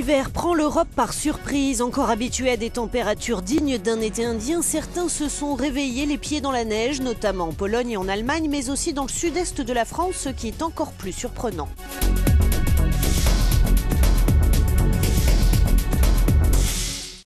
L'hiver prend l'Europe par surprise. Encore habitués à des températures dignes d'un été indien, certains se sont réveillés les pieds dans la neige, notamment en Pologne et en Allemagne, mais aussi dans le sud-est de la France, ce qui est encore plus surprenant.